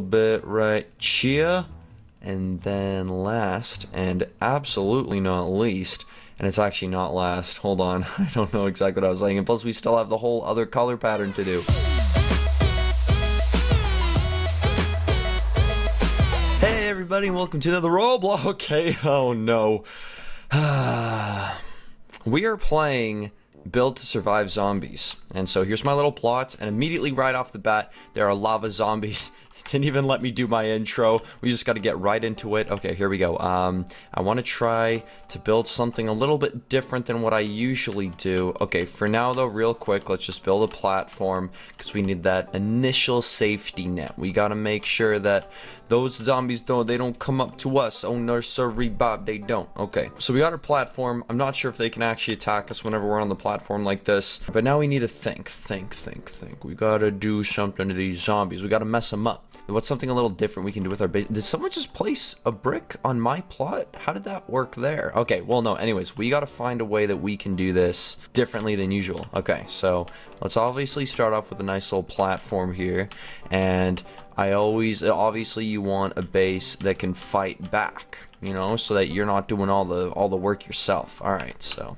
bit right here. And then last, and absolutely not least, and it's actually not last. Hold on, I don't know exactly what I was saying. And plus, we still have the whole other color pattern to do. Hey everybody, welcome to the Roblox. Okay, oh no. we are playing Build to Survive Zombies. And so here's my little plot, and immediately right off the bat, there are lava zombies didn't even let me do my intro. We just got to get right into it. Okay, here we go. Um, I want to try to build something a little bit different than what I usually do. Okay, for now though, real quick, let's just build a platform because we need that initial safety net. We got to make sure that those zombies don't, they don't come up to us. Oh sorry, Bob, they don't. Okay, so we got our platform. I'm not sure if they can actually attack us whenever we're on the platform like this, but now we need to think, think, think, think. We got to do something to these zombies. We got to mess them up. What's something a little different we can do with our base? Did someone just place a brick on my plot? How did that work there? Okay, well, no, anyways, we got to find a way that we can do this differently than usual. Okay, so let's obviously start off with a nice little platform here. And I always, obviously you want a base that can fight back, you know, so that you're not doing all the, all the work yourself. All right, so,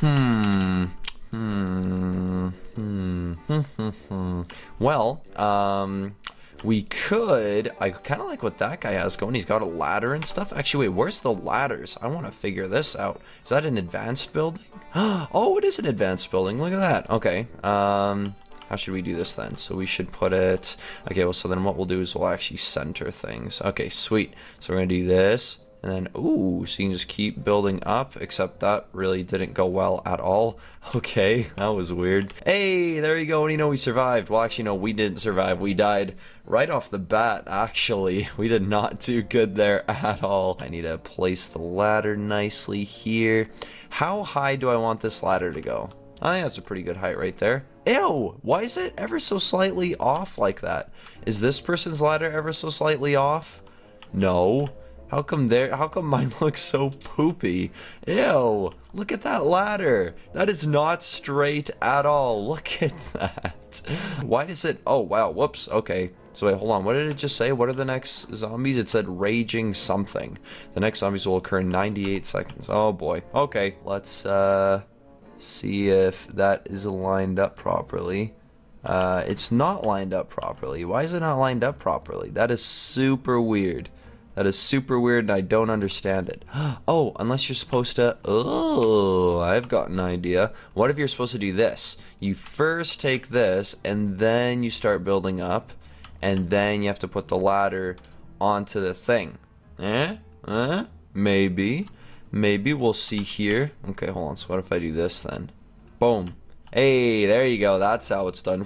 hmm, hmm, hmm, hmm, hmm, hmm. Well, um, we could, I kind of like what that guy has going. He's got a ladder and stuff. Actually, wait, where's the ladders? I want to figure this out. Is that an advanced building? oh, it is an advanced building. Look at that. Okay. Um, how should we do this then? So we should put it, okay, well, so then what we'll do is we'll actually center things. Okay, sweet. So we're going to do this. And then, ooh, so you can just keep building up, except that really didn't go well at all. Okay, that was weird. Hey, there you go, and you know we survived. Well, actually, no, we didn't survive. We died right off the bat, actually. We did not do good there at all. I need to place the ladder nicely here. How high do I want this ladder to go? I think that's a pretty good height right there. Ew, why is it ever so slightly off like that? Is this person's ladder ever so slightly off? No. How come there? How come mine looks so poopy? Ew! Look at that ladder. That is not straight at all. Look at that. Why does it? Oh wow. Whoops. Okay. So wait, hold on. What did it just say? What are the next zombies? It said raging something. The next zombies will occur in 98 seconds. Oh boy. Okay. Let's uh see if that is lined up properly. Uh, it's not lined up properly. Why is it not lined up properly? That is super weird. That is super weird and I don't understand it. Oh, unless you're supposed to... Oh, I've got an idea. What if you're supposed to do this? You first take this and then you start building up and then you have to put the ladder onto the thing. Eh? Eh? Maybe. Maybe we'll see here. Okay, hold on. So what if I do this then? Boom. Hey, there you go. That's how it's done.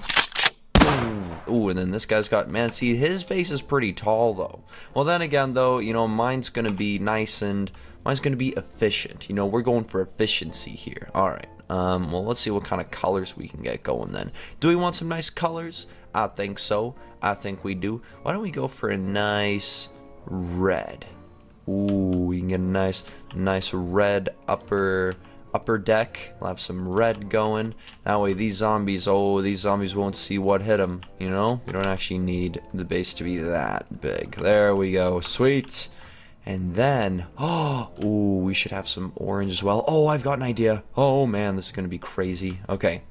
Ooh, and then this guy's got, man, see, his base is pretty tall, though. Well, then again, though, you know, mine's going to be nice and, mine's going to be efficient. You know, we're going for efficiency here. All right. Um, well, let's see what kind of colors we can get going then. Do we want some nice colors? I think so. I think we do. Why don't we go for a nice red? Ooh, we can get a nice, nice red upper upper deck. We'll have some red going. That way these zombies, oh, these zombies won't see what hit them, you know? We don't actually need the base to be that big. There we go. Sweet. And then, oh, ooh, we should have some orange as well. Oh, I've got an idea. Oh, man, this is going to be crazy. Okay.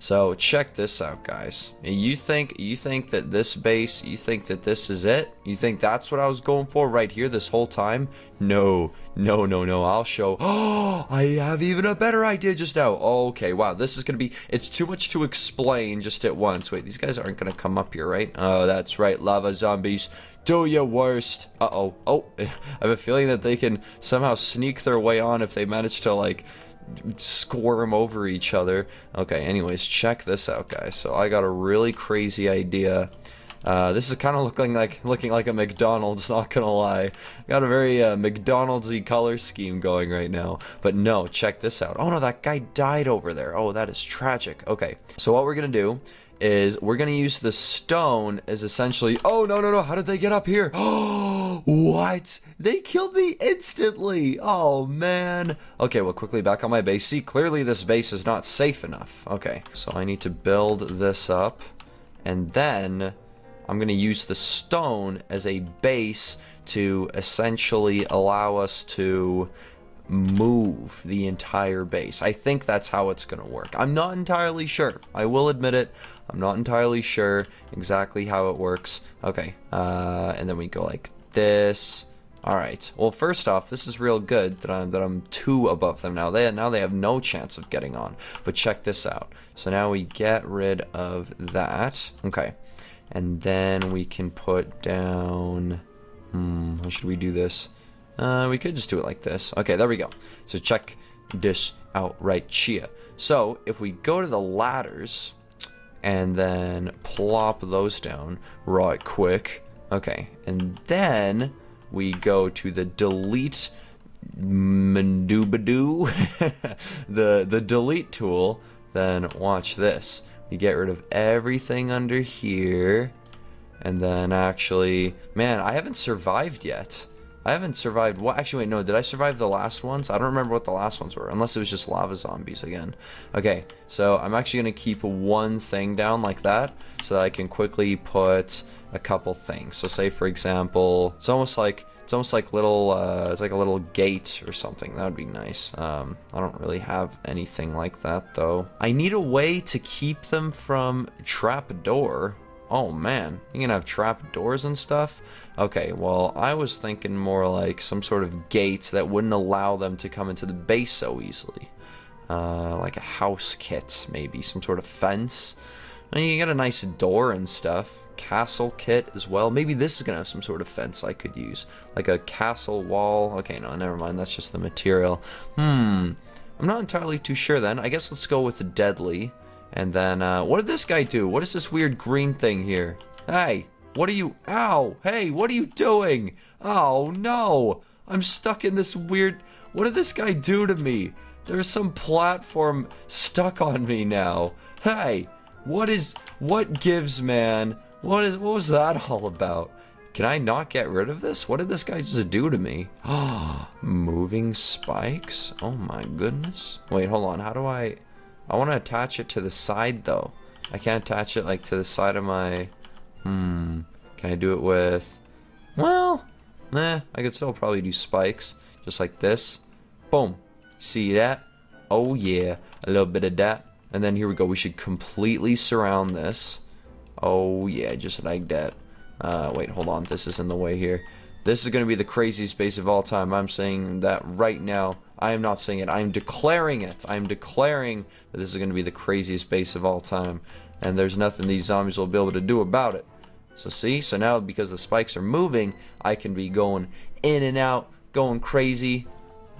So check this out, guys. You think you think that this base, you think that this is it? You think that's what I was going for right here this whole time? No, no, no, no. I'll show. Oh, I have even a better idea just now. Okay, wow, this is gonna be. It's too much to explain just at once. Wait, these guys aren't gonna come up here, right? Oh, that's right, lava zombies. Do your worst. Uh oh. Oh, I have a feeling that they can somehow sneak their way on if they manage to like squirm over each other. Okay, anyways, check this out, guys. So I got a really crazy idea. Uh, this is kind of looking like looking like a McDonald's, not gonna lie. Got a very uh, McDonald'sy color scheme going right now. But no, check this out. Oh no, that guy died over there. Oh, that is tragic. Okay, so what we're gonna do is we're gonna use the stone as essentially oh no no no how did they get up here oh what they killed me instantly oh man okay well quickly back on my base see clearly this base is not safe enough okay so I need to build this up and then I'm to use the stone as a base to essentially allow us to move the entire base. I think that's how it's going to work. I'm not entirely sure. I will admit it. I'm not entirely sure exactly how it works. Okay, uh, and then we go like this. All right. Well, first off, this is real good that I'm that I'm two above them now. They now they have no chance of getting on. But check this out. So now we get rid of that. Okay, and then we can put down. Hmm. How should we do this? Uh, we could just do it like this. Okay, there we go. So check this out right here. So if we go to the ladders and then plop those down right quick. Okay, and then we go to the delete mandubadoo, the the delete tool. Then watch this. We get rid of everything under here, and then actually, man, I haven't survived yet. I haven't survived. What? Actually, wait, no. Did I survive the last ones? I don't remember what the last ones were, unless it was just lava zombies again. Okay, so I'm actually gonna keep one thing down like that, so that I can quickly put a couple things. So, say for example, it's almost like it's almost like little, uh, it's like a little gate or something. That would be nice. Um, I don't really have anything like that though. I need a way to keep them from trapdoor. Oh man, you can have trap doors and stuff? Okay, well, I was thinking more like some sort of gate that wouldn't allow them to come into the base so easily. Uh, like a house kit, maybe, some sort of fence. And you can get a nice door and stuff. Castle kit as well. Maybe this is gonna have some sort of fence I could use. Like a castle wall. Okay, no, never mind, that's just the material. Hmm, I'm not entirely too sure then. I guess let's go with the deadly. And then, uh, what did this guy do? What is this weird green thing here? Hey, what are you? Ow! Hey, what are you doing? Oh, no! I'm stuck in this weird... What did this guy do to me? There's some platform stuck on me now. Hey, what is... What gives, man? What is... What was that all about? Can I not get rid of this? What did this guy just do to me? Ah, moving spikes? Oh my goodness. Wait, hold on. How do I... I want to attach it to the side though. I can't attach it like to the side of my... Hmm. Can I do it with... Well, nah, I could still probably do spikes. Just like this. Boom. See that? Oh yeah. A little bit of that. And then here we go. We should completely surround this. Oh yeah, just like that. Uh, wait, hold on. This is in the way here. This is going to be the craziest base of all time. I'm saying that right now. I am not saying it. I am declaring it. I am declaring that this is going to be the craziest base of all time. And there's nothing these zombies will be able to do about it. So see? So now because the spikes are moving, I can be going in and out, going crazy.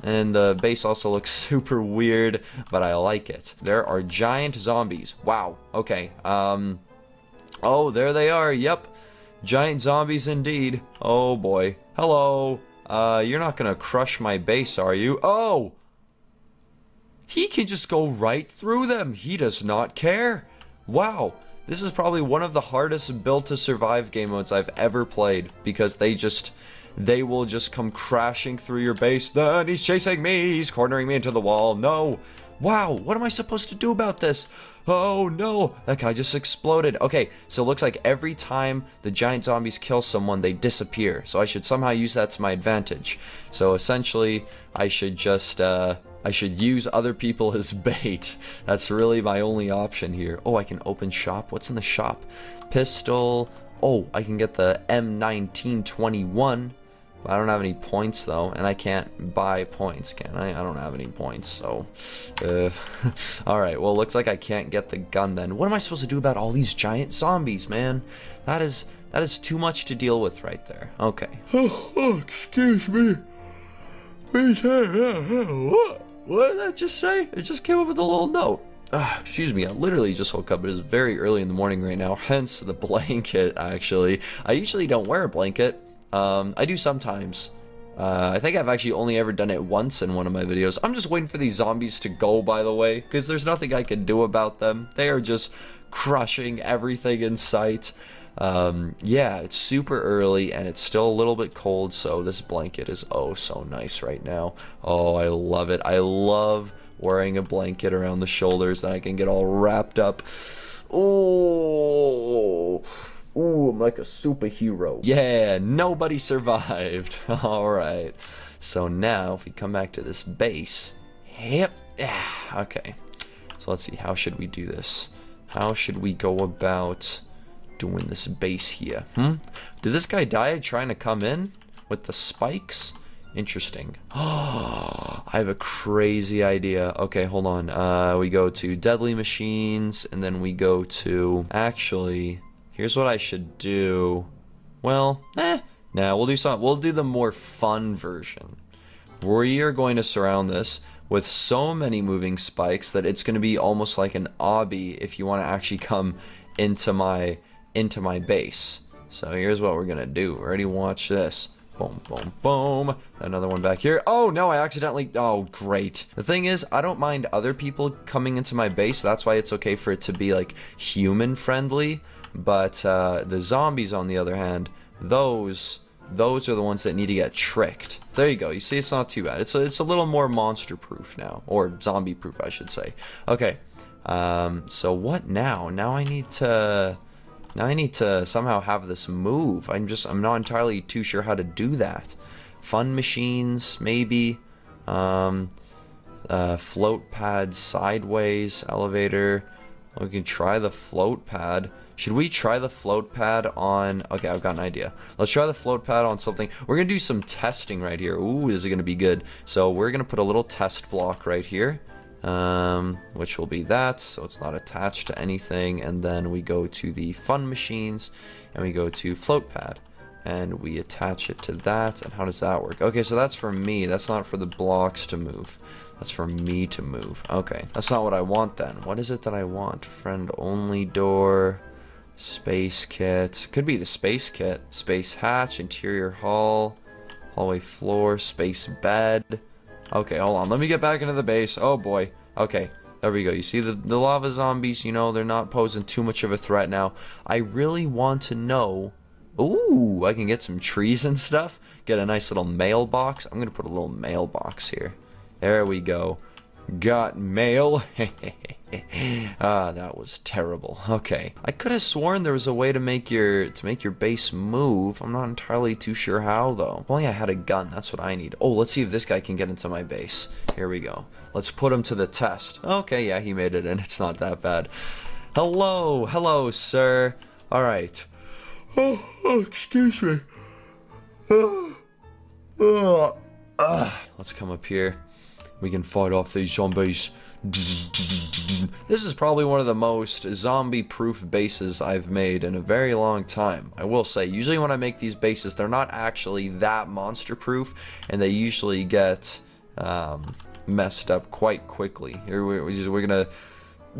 And the base also looks super weird, but I like it. There are giant zombies. Wow. Okay. Um. Oh, there they are. Yep. Giant zombies indeed. Oh boy. Hello. Uh, you're not gonna crush my base, are you? Oh! He can just go right through them. He does not care. Wow. This is probably one of the hardest build to survive game modes I've ever played because they just they will just come crashing through your base. Then he's chasing me. He's cornering me into the wall. No. Wow, what am I supposed to do about this? Oh no, that guy just exploded. Okay, so it looks like every time the giant zombies kill someone, they disappear. So I should somehow use that to my advantage. So essentially, I should just, uh, I should use other people as bait. That's really my only option here. Oh, I can open shop. What's in the shop? Pistol. Oh, I can get the M1921. I don't have any points though, and I can't buy points, can I? I don't have any points, so... Uh, Alright, well looks like I can't get the gun then. What am I supposed to do about all these giant zombies, man? That is... That is too much to deal with right there. Okay. Oh, oh excuse me. Please, what? What did that just say? It just came up with a little note. Uh, excuse me, I literally just woke up. It is very early in the morning right now, hence the blanket, actually. I usually don't wear a blanket. Um, I do sometimes. Uh, I think I've actually only ever done it once in one of my videos. I'm just waiting for these zombies to go, by the way, because there's nothing I can do about them. They are just crushing everything in sight. Um, yeah, it's super early and it's still a little bit cold, so this blanket is oh so nice right now. Oh, I love it. I love wearing a blanket around the shoulders that I can get all wrapped up. Oh, Ooh, I'm like a superhero. Yeah, nobody survived. Alright. So now, if we come back to this base. Yep. Okay. So let's see, how should we do this? How should we go about doing this base here? Hmm? Did this guy die trying to come in with the spikes? Interesting. Oh, I have a crazy idea. Okay, hold on. Uh, we go to deadly machines, and then we go to... Actually, here's what I should do. Well, eh. Nah, we'll do something. We'll do the more fun version. We are going to surround this with so many moving spikes that it's going to be almost like an obby if you want to actually come into my into my base. So here's what we're going to do. Ready? Watch this. Boom, boom, boom. Another one back here. Oh, no, I accidentally... Oh, great. The thing is, I don't mind other people coming into my base. That's why it's okay for it to be, like, human-friendly. But uh, the zombies, on the other hand, those those are the ones that need to get tricked. There you go. You see, it's not too bad. It's a, it's a little more monster-proof now. Or zombie-proof, I should say. Okay. Um, so what now? Now I need to... Now I need to somehow have this move. I'm just, I'm not entirely too sure how to do that. Fun machines, maybe. Um, uh, float pad sideways, elevator. We can try the float pad. Should we try the float pad on... Okay, I've got an idea. Let's try the float pad on something. We're going to do some testing right here. Ooh, is going to be good. So we're going to put a little test block right here um, which will be that, so it's not attached to anything. And then we go to the fun machines, and we go to float pad, and we attach it to that. And how does that work? Okay, so that's for me. That's not for the blocks to move. That's for me to move. Okay, that's not what I want then. What is it that I want? Friend only door, space kit. Could be the space kit. Space hatch, interior hall, hallway floor, space bed. Okay, hold on. Let me get back into the base. Oh, boy. Okay, there we go. You see the, the lava zombies, you know, they're not posing too much of a threat now. I really want to know... Ooh, I can get some trees and stuff. Get a nice little mailbox. I'm going to put a little mailbox here. There we go. Got mail. ah, that was terrible. Okay. I could have sworn there was a way to make your to make your base move. I'm not entirely too sure how though. If only I had a gun. That's what I need. Oh, let's see if this guy can get into my base. Here we go. Let's put him to the test. Okay, yeah, he made it in. It's not that bad. Hello. Hello, sir. All right. Oh, oh excuse me. Uh, uh, let's come up here. We can fight off these zombies. This is probably one of the most zombie-proof bases I've made in a very long time. I will say, usually when I make these bases, they're not actually that monster-proof, and they usually get um, messed up quite quickly. Here we're, we're gonna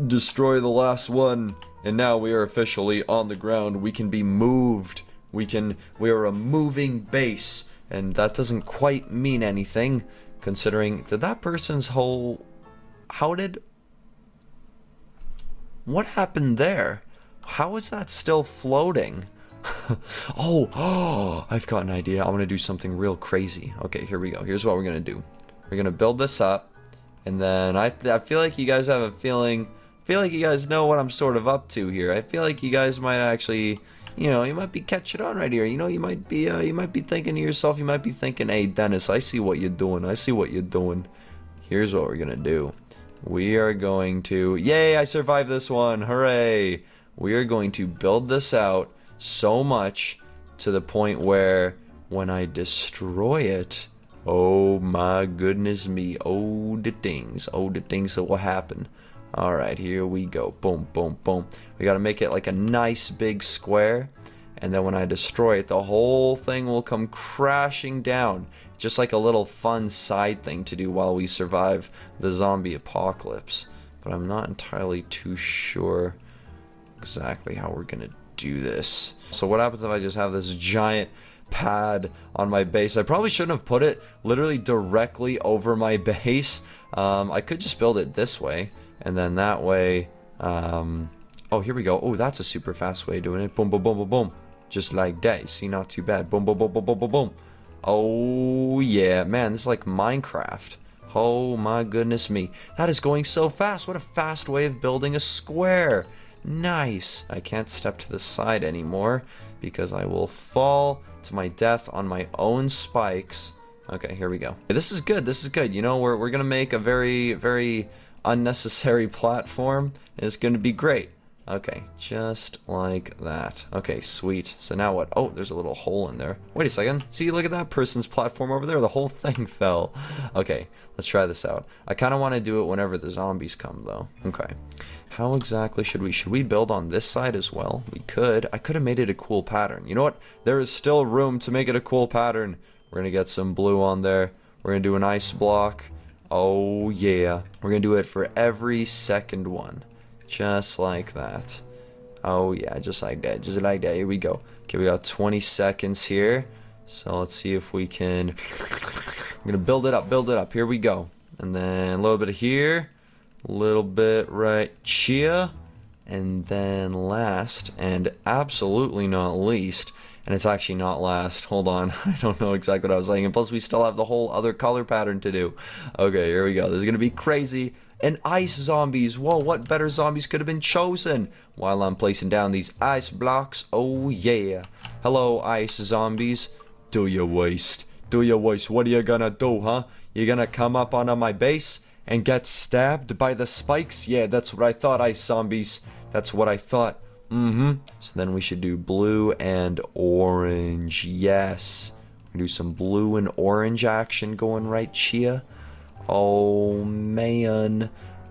destroy the last one, and now we are officially on the ground. We can be moved. We can. We are a moving base, and that doesn't quite mean anything considering did that person's whole how did what happened there? How is that still floating? Oh oh i've got an idea. I want to do something real crazy. Okay here we go. Here's what we're gonna do. We're gonna build this up and then i i feel like you guys have a feeling feel like you guys know what i'm sort of up to here. I feel like you guys might actually you know, you might be catching on right here. You know, you might be, uh, you might be thinking to yourself, you might be thinking, hey, Denis, I see what you're doing. I see what you're doing. Here's what we're gonna do. We are going to, yay, I survived this one, hooray. We are going to build this out so much to the point where when I destroy it, oh my goodness me, oh the things, oh the things that will happen. Alright, here we go. Boom, boom, boom. We gotta make it like a nice big square. And then when I destroy it, the whole thing will come crashing down. Just like a little fun side thing to do while we survive the zombie apocalypse. But I'm not entirely too sure exactly how we're gonna do this. So what happens if I just have this giant pad on my base? I probably shouldn't have put it literally directly over my base. Um, I could just build it this way and then that way, um, oh, here we go. Oh, that's a super fast way of doing it. Boom, boom, boom, boom, boom. Just like that. See, not too bad. Boom, boom, boom, boom, boom, boom, boom. Oh, yeah. Man, this is like Minecraft. Oh, my goodness me. That is going so fast. What a fast way of building a square. Nice. I can't step to the side anymore because I will fall to my death on my own spikes. Okay, here we go. This is good. This is good. You know, we're, we're going to make a very, very unnecessary platform. is going to be great. Okay, just like that. Okay, sweet. So now what? Oh, there's a little hole in there. Wait a second. See, look at that person's platform over there. The whole thing fell. Okay, let's try this out. I kind of want to do it whenever the zombies come, though. Okay. How exactly should we? Should we build on this side as well? We could. I could have made it a cool pattern. You know what? There is still room to make it a cool pattern. We're going to get some blue on there. We're going to do an ice block. Oh, yeah. We're to do it for every second one. Just like that. Oh yeah, just like that, just like that. Here we go. Okay, we got 20 seconds here. So let's see if we can... I'm gonna build it up, build it up. Here we go. And then a little bit here. A little bit right here. And then last, and absolutely not least, and it's actually not last. Hold on, I don't know exactly what I was saying. And plus, we still have the whole other color pattern to do. Okay, here we go. This is gonna be crazy and ice zombies. Whoa, what better zombies could have been chosen? While I'm placing down these ice blocks, oh yeah. Hello, ice zombies. Do your waste? Do your waste? What are you gonna do, huh? You gonna come up onto my base and get stabbed by the spikes? Yeah, that's what I thought, ice zombies. That's what I thought. Mm-hmm. So then we should do blue and orange. Yes. We do some blue and orange action going right Chia. Oh man.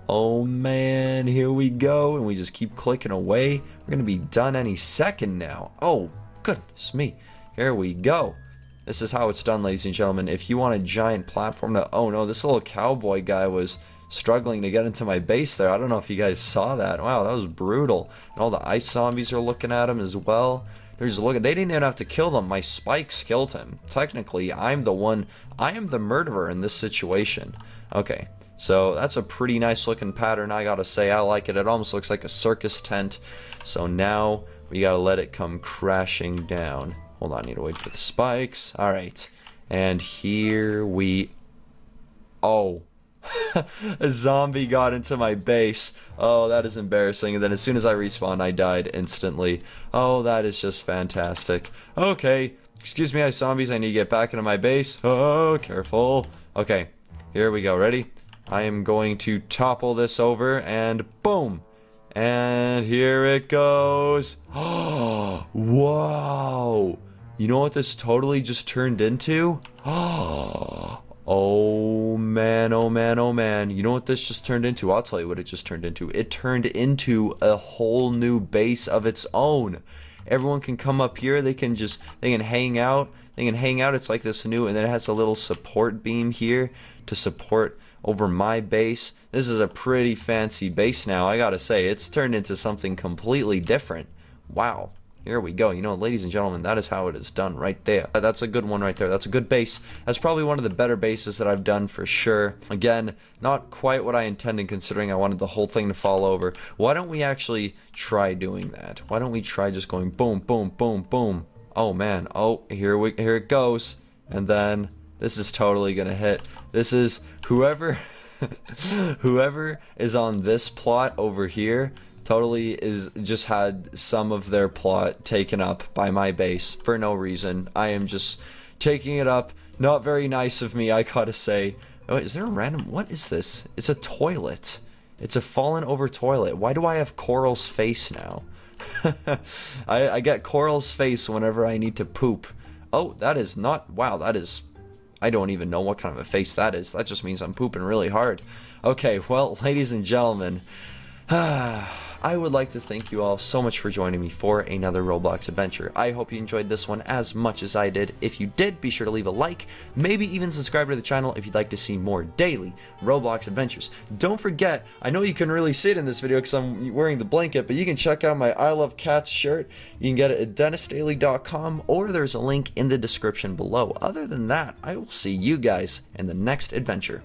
Oh man, here we go. And we just keep clicking away. We're going to be done any second now. Oh, goodness me. Here we go. This is how it's done, ladies and gentlemen. If you want a giant platform to... Oh no, this little cowboy guy was struggling to get into my base there. I don't know if you guys saw that. Wow, that was brutal. And all the ice zombies are looking at him as well. They're just looking. They didn't even have to kill them. My spikes killed him. Technically, I'm the one. I am the murderer in this situation. Okay, so that's a pretty nice looking pattern. I gotta say, I like it. It almost looks like a circus tent. So now we gotta let it come crashing down. Hold on, I need to wait for the spikes. All right, and here we. Oh. a zombie got into my base. Oh, that is embarrassing. And then as soon as I respawned, I died instantly. Oh, that is just fantastic. Okay, excuse me, I zombies. I need to get back into my base. Oh, careful. Okay, here we go. Ready? I am going to topple this over and boom. And here it goes. Oh, whoa. You know what this totally just turned into? Oh, Oh man, oh man, oh man. You know what this just turned into? I'll tell you what it just turned into. It turned into a whole new base of its own. Everyone can come up here, they can just they can hang out. They can hang out. It's like this new and then it has a little support beam here to support over my base. This is a pretty fancy base now. I got to say, it's turned into something completely different. Wow. Here we go. You know, ladies and gentlemen, that is how it is done right there. That's a good one right there. That's a good base. That's probably one of the better bases that I've done for sure. Again, not quite what I intended considering I wanted the whole thing to fall over. Why don't we actually try doing that? Why don't we try just going boom, boom, boom, boom. Oh man. Oh, here we here it goes. And then this is totally going to hit. This is whoever whoever is on this plot over here totally is just had some of their plot taken up by my base for no reason. I am just taking it up. Not very nice of me, I gotta say. Oh, is there a random... What is this? It's a toilet. It's a fallen over toilet. Why do I have Corl's face now? I, I get Corl's face whenever I need to poop. Oh, that is not... Wow, that is... I don't even know what kind of a face that is. That just means I'm pooping really hard. Okay, well, ladies and gentlemen... I would like to thank you all so much for joining me for another Roblox adventure. I hope you enjoyed this one as much as I did. If you did, be sure to leave a like, maybe even subscribe to the channel if you'd like to see more daily Roblox adventures. Don't forget, I know you can really see it in this video because I'm wearing the blanket, but you can check out my I Love Cats shirt. You can get it at DenisDaily.com or there's a link in the description below. Other than that, I will see you guys in the next adventure.